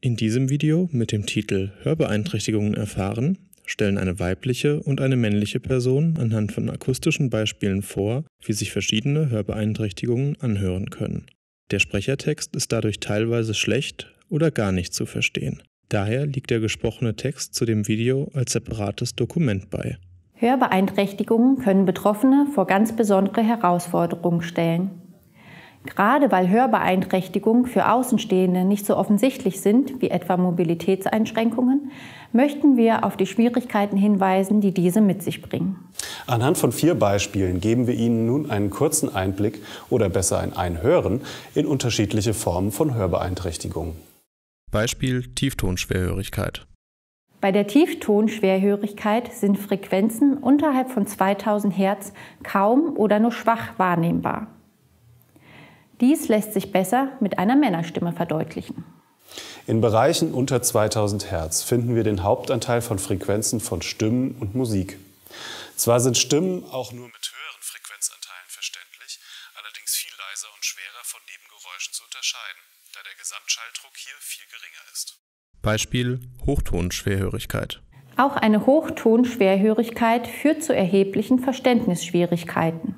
In diesem Video mit dem Titel Hörbeeinträchtigungen erfahren stellen eine weibliche und eine männliche Person anhand von akustischen Beispielen vor, wie sich verschiedene Hörbeeinträchtigungen anhören können. Der Sprechertext ist dadurch teilweise schlecht oder gar nicht zu verstehen. Daher liegt der gesprochene Text zu dem Video als separates Dokument bei. Hörbeeinträchtigungen können Betroffene vor ganz besondere Herausforderungen stellen. Gerade weil Hörbeeinträchtigungen für Außenstehende nicht so offensichtlich sind wie etwa Mobilitätseinschränkungen, möchten wir auf die Schwierigkeiten hinweisen, die diese mit sich bringen. Anhand von vier Beispielen geben wir Ihnen nun einen kurzen Einblick oder besser ein Einhören in unterschiedliche Formen von Hörbeeinträchtigungen. Beispiel Tieftonschwerhörigkeit. Bei der Tieftonschwerhörigkeit sind Frequenzen unterhalb von 2000 Hertz kaum oder nur schwach wahrnehmbar. Dies lässt sich besser mit einer Männerstimme verdeutlichen. In Bereichen unter 2000 Hertz finden wir den Hauptanteil von Frequenzen von Stimmen und Musik. Zwar sind Stimmen auch nur mit höheren Frequenzanteilen verständlich, allerdings viel leiser und schwerer von Nebengeräuschen zu unterscheiden, da der Gesamtschalldruck hier viel geringer ist. Beispiel Hochtonschwerhörigkeit. Auch eine Hochtonschwerhörigkeit führt zu erheblichen Verständnisschwierigkeiten.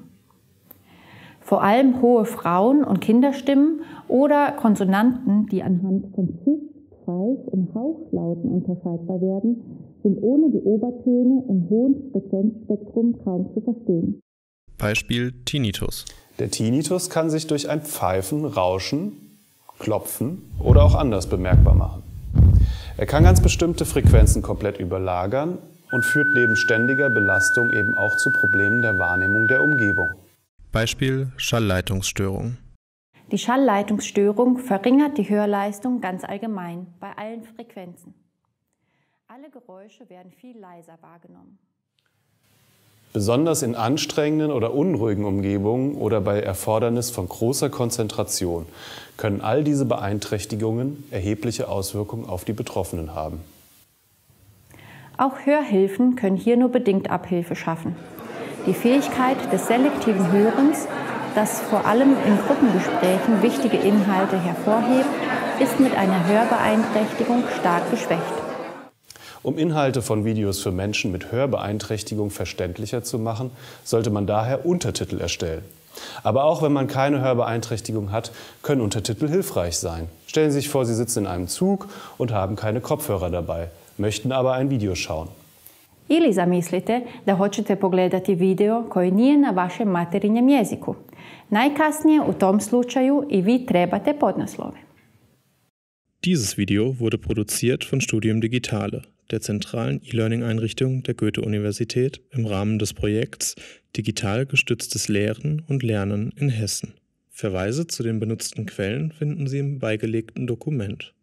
Vor allem hohe Frauen- und Kinderstimmen oder Konsonanten, die anhand von Pfiff, Pfeif und Hauchlauten unterscheidbar werden, sind ohne die Obertöne im hohen Frequenzspektrum kaum zu verstehen. Beispiel Tinnitus. Der Tinnitus kann sich durch ein Pfeifen, Rauschen, Klopfen oder auch anders bemerkbar machen. Er kann ganz bestimmte Frequenzen komplett überlagern und führt neben ständiger Belastung eben auch zu Problemen der Wahrnehmung der Umgebung. Beispiel Schallleitungsstörung. Die Schallleitungsstörung verringert die Hörleistung ganz allgemein bei allen Frequenzen. Alle Geräusche werden viel leiser wahrgenommen. Besonders in anstrengenden oder unruhigen Umgebungen oder bei Erfordernis von großer Konzentration können all diese Beeinträchtigungen erhebliche Auswirkungen auf die Betroffenen haben. Auch Hörhilfen können hier nur bedingt Abhilfe schaffen. Die Fähigkeit des selektiven Hörens, das vor allem in Gruppengesprächen wichtige Inhalte hervorhebt, ist mit einer Hörbeeinträchtigung stark geschwächt. Um Inhalte von Videos für Menschen mit Hörbeeinträchtigung verständlicher zu machen, sollte man daher Untertitel erstellen. Aber auch wenn man keine Hörbeeinträchtigung hat, können Untertitel hilfreich sein. Stellen Sie sich vor, Sie sitzen in einem Zug und haben keine Kopfhörer dabei, möchten aber ein Video schauen. Ili zamislite da hoćete pogledati video koji nije na vašem materinjem jeziku. Najkasnije u tom slučaju i vi trebate podnaslove. Dieses Video wurde produziert von Studium Digitale, der zentralen E-Learning-Einrichtung der Goethe-Universität im Rahmen des Projekts Digital gestütztes Lehren und Lernen in Hessen. Verweise zu den benutzten Quellen finden Sie im beigelegten Dokument.